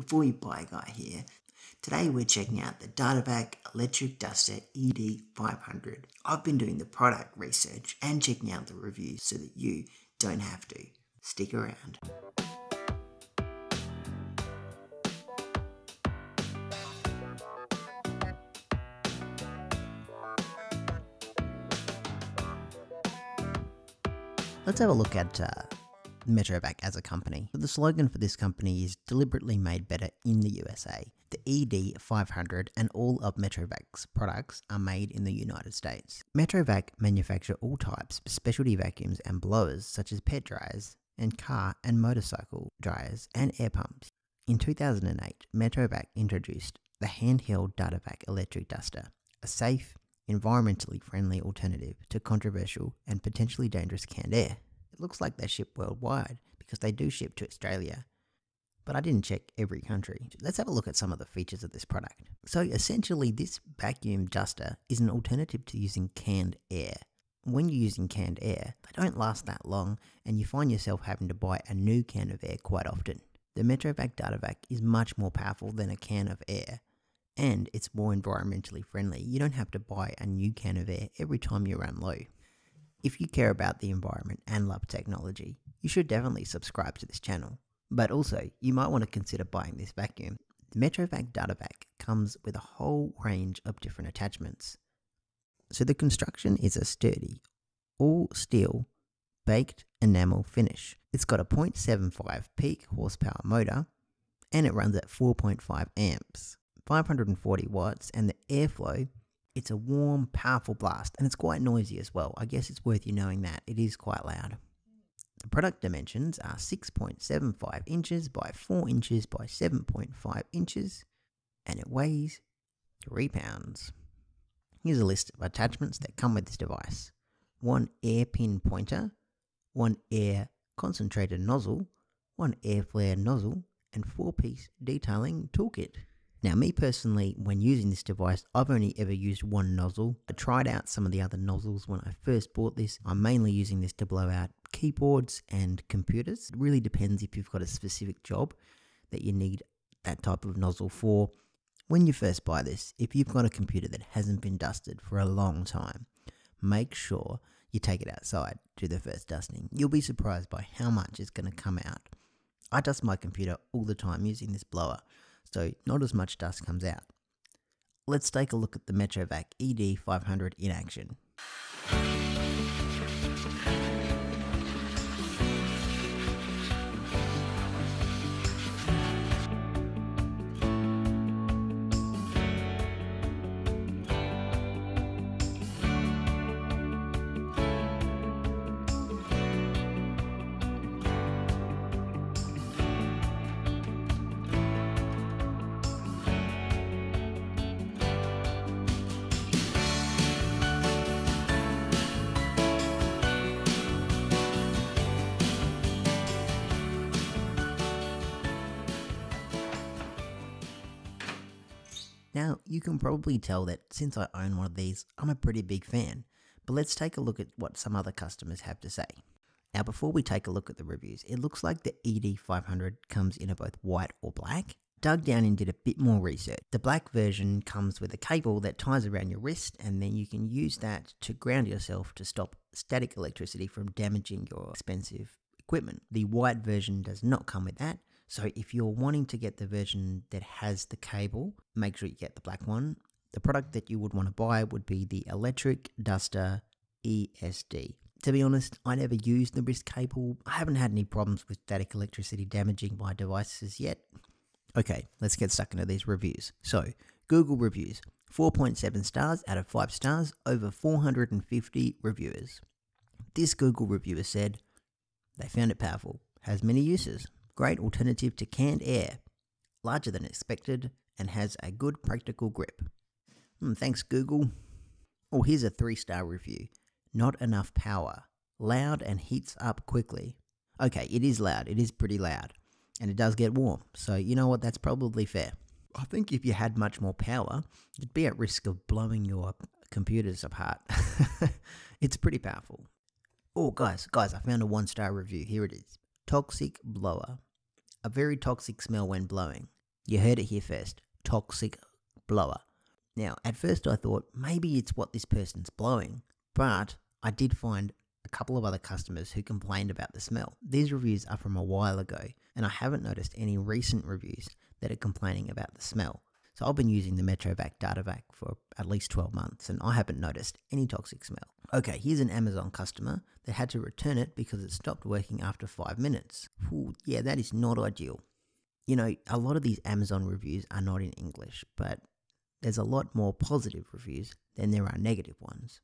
before you buy a guy here. Today we're checking out the Datavac Electric Duster ED500. I've been doing the product research and checking out the reviews so that you don't have to. Stick around. Let's have a look at uh, Metrovac as a company. The slogan for this company is deliberately made better in the USA. The ED500 and all of Metrovac's products are made in the United States. Metrovac manufacture all types of specialty vacuums and blowers such as pet dryers and car and motorcycle dryers and air pumps. In 2008, Metrovac introduced the handheld Datavac electric duster, a safe, environmentally friendly alternative to controversial and potentially dangerous canned air. Looks like they ship worldwide because they do ship to Australia. But I didn't check every country. Let's have a look at some of the features of this product. So essentially this vacuum duster is an alternative to using canned air. When you're using canned air, they don't last that long and you find yourself having to buy a new can of air quite often. The Metrovac Datavac is much more powerful than a can of air and it's more environmentally friendly. You don't have to buy a new can of air every time you run low. If you care about the environment and love technology, you should definitely subscribe to this channel. But also, you might want to consider buying this vacuum. The Metrovac Datavac comes with a whole range of different attachments. So the construction is a sturdy, all steel, baked enamel finish. It's got a 0.75 peak horsepower motor and it runs at 4.5 amps. 540 watts, and the airflow, it's a warm, powerful blast, and it's quite noisy as well. I guess it's worth you knowing that. It is quite loud. The product dimensions are 6.75 inches by 4 inches by 7.5 inches, and it weighs 3 pounds. Here's a list of attachments that come with this device. One air pin pointer, one air concentrated nozzle, one air flare nozzle, and four piece detailing toolkit. Now, me personally, when using this device, I've only ever used one nozzle. I tried out some of the other nozzles when I first bought this. I'm mainly using this to blow out keyboards and computers. It really depends if you've got a specific job that you need that type of nozzle for. When you first buy this, if you've got a computer that hasn't been dusted for a long time, make sure you take it outside, do the first dusting. You'll be surprised by how much is going to come out. I dust my computer all the time using this blower so not as much dust comes out. Let's take a look at the Metrovac ED500 in action. Now, you can probably tell that since I own one of these, I'm a pretty big fan, but let's take a look at what some other customers have to say. Now, before we take a look at the reviews, it looks like the ED500 comes in a both white or black. Dug down and did a bit more research. The black version comes with a cable that ties around your wrist, and then you can use that to ground yourself to stop static electricity from damaging your expensive equipment. The white version does not come with that, so if you're wanting to get the version that has the cable, make sure you get the black one. The product that you would want to buy would be the Electric Duster ESD. To be honest, I never used the wrist cable. I haven't had any problems with static electricity damaging my devices yet. Okay, let's get stuck into these reviews. So, Google reviews 4.7 stars out of 5 stars, over 450 reviewers. This Google reviewer said they found it powerful, has many uses, great alternative to canned air, larger than expected, and has a good practical grip. Hmm, thanks, Google. Oh, here's a three star review. Not enough power. Loud and heats up quickly. Okay, it is loud. It is pretty loud. And it does get warm. So, you know what? That's probably fair. I think if you had much more power, you'd be at risk of blowing your computers apart. it's pretty powerful. Oh, guys, guys, I found a one star review. Here it is Toxic Blower a very toxic smell when blowing. You heard it here first toxic blower. Now, at first I thought maybe it's what this person's blowing, but I did find a couple of other customers who complained about the smell. These reviews are from a while ago, and I haven't noticed any recent reviews that are complaining about the smell. So I've been using the Metrovac DataVac for at least 12 months, and I haven't noticed any toxic smell. Okay, here's an Amazon customer that had to return it because it stopped working after five minutes. Ooh, yeah, that is not ideal. You know, a lot of these Amazon reviews are not in English, but there's a lot more positive reviews than there are negative ones.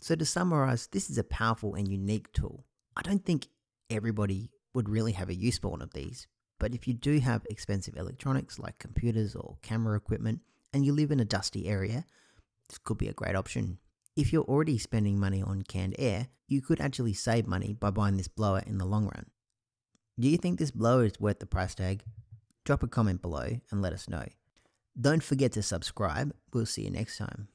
So, to summarize, this is a powerful and unique tool. I don't think everybody would really have a use for one of these, but if you do have expensive electronics like computers or camera equipment and you live in a dusty area, this could be a great option. If you're already spending money on canned air, you could actually save money by buying this blower in the long run. Do you think this blower is worth the price tag? Drop a comment below and let us know. Don't forget to subscribe. We'll see you next time.